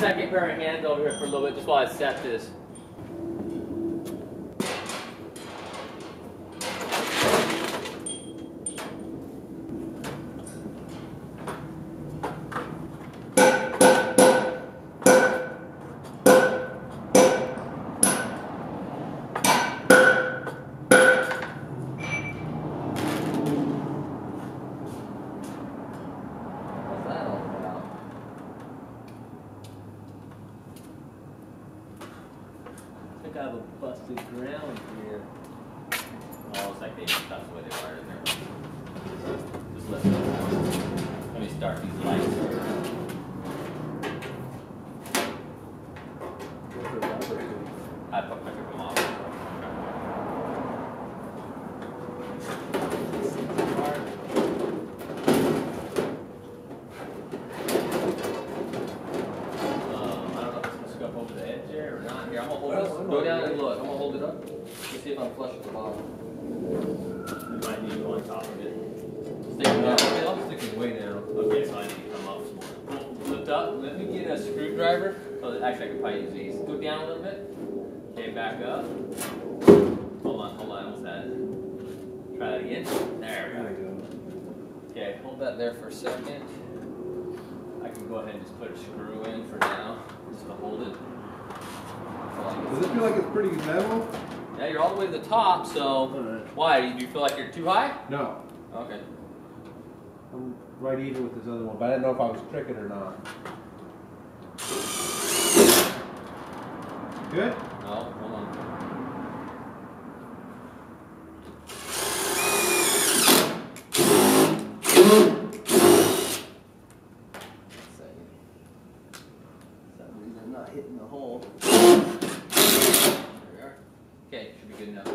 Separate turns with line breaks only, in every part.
second pair of hands over here for a little bit just while I set this. What's that all about? I think I have a busted ground here. Oh, it's like they, that's the way they wired it there. Just listen. Let me start these lights. I put, I took them off. Um, I don't know if it's gonna scuff over the edge there or not. Here, I'm gonna hold this. Go down and look. I'm gonna hold it up. Let's see if I'm flush at the bottom.
You might need to go on top of it.
Stick it down a.
I'm sticking way down. Okay, so I need to come up some more.
Well, Lift up. Let me get a screwdriver. Oh, actually, I can probably use these. Go down a little bit. Okay, back up. Hold on, hold on. that. Try that again. There we
There
go.
we go.
Okay, hold that there for a second. I can go ahead and just put a screw in for now, just to hold it.
Does it feel like it's pretty level?
Yeah, you're all the way to the top, so
Alright.
why? Do you feel like you're too high?
No.
Okay.
I'm right even with this other one, but I didn't know if I was tricking or not. Good?
No, hold on. Second. Some reason I'm not hitting the hole. There we are. Okay, should be good enough.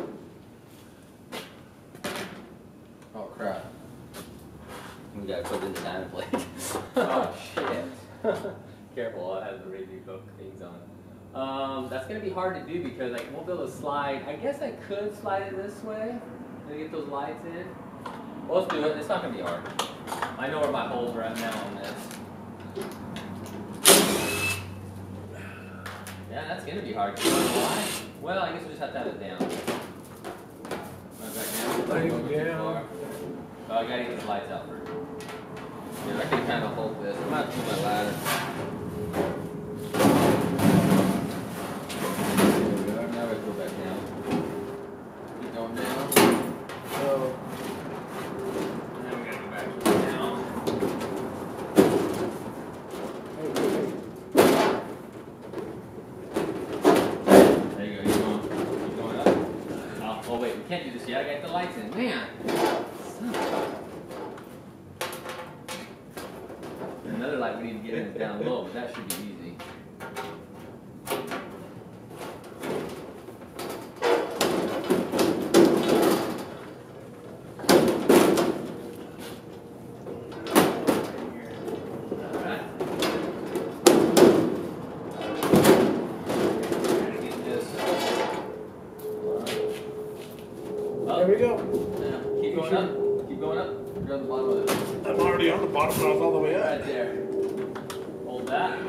Oh crap. We gotta put it in the diamond plate. oh shit. Careful, I have the radio hook things on. Um, that's gonna be hard to do because I won't be able to slide. I guess I could slide it this way and get those lights in. Well, let's do it. It's not gonna be hard. I know where my holes are at now on this. Yeah, that's gonna be hard. You know why? Well, I guess we just have to have it down. Right back down.
Like
Don't go too
down.
Oh, I gotta get these lights out first. Yeah, I can kind of hold this. I'm not doing my ladder. Now we go back down. Keep going down.
So,
And then we gotta go back down. There you go. Keep going. Keep going up. Oh, oh wait, we can't do this yet. I got the lights in. Man. Son of a- Another light we need to get in is down low, but that should be easy. Alright. Gotta get this.
there we go.
Yeah, Keep going up. Keep going up. You're on the bottom of it.
I'm already on the bottom, but I was all the way
Right there. Hold that.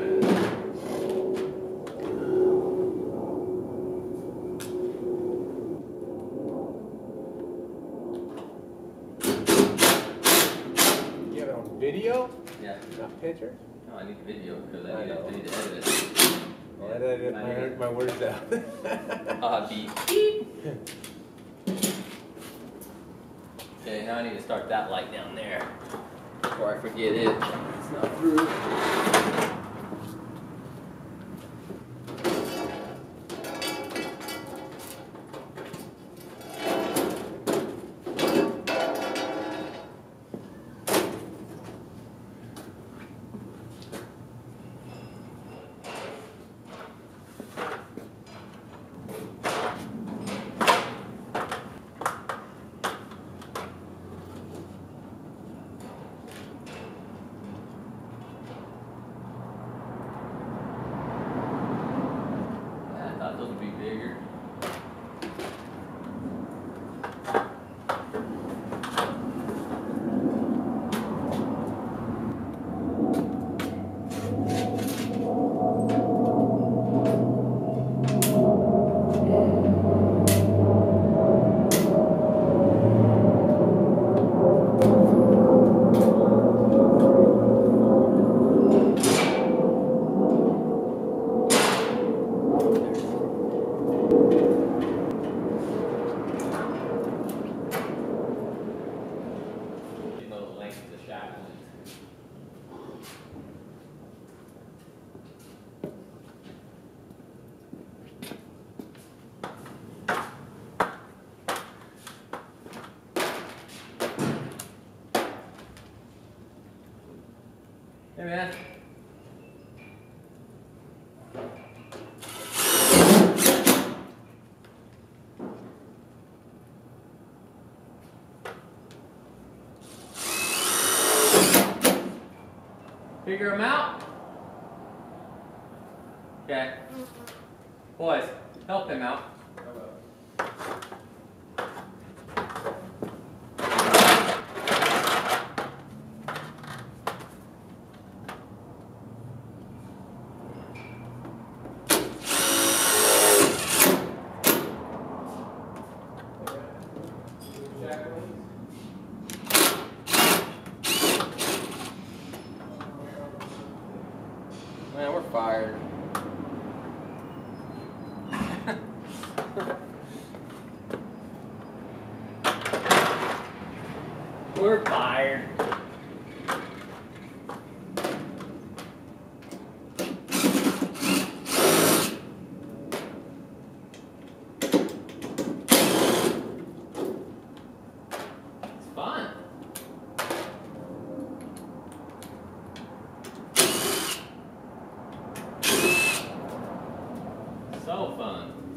You have it on video,
Yeah.
not picture?
No, I need the video because I
I
need, to,
know.
I need to edit it.
I did my,
need
my words out.
Uh, beep. Beep. Okay, now I need to start that light down there before I forget it. It's not through. Yeah, I thought those would be bigger. You know the length of the shaft length. Hey man. Figure them out. Okay. Mm-hmm. Boys, help him out. telephone.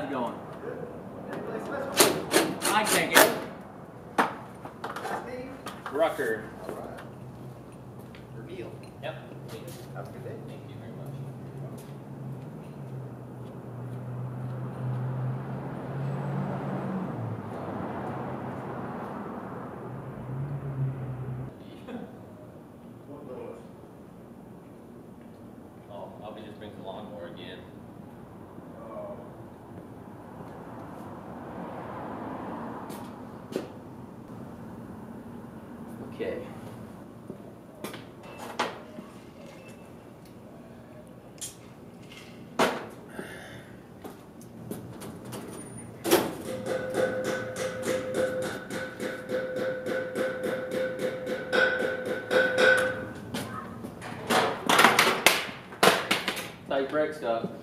guys going? I take it. Rucker. Okay. Tight brake stop.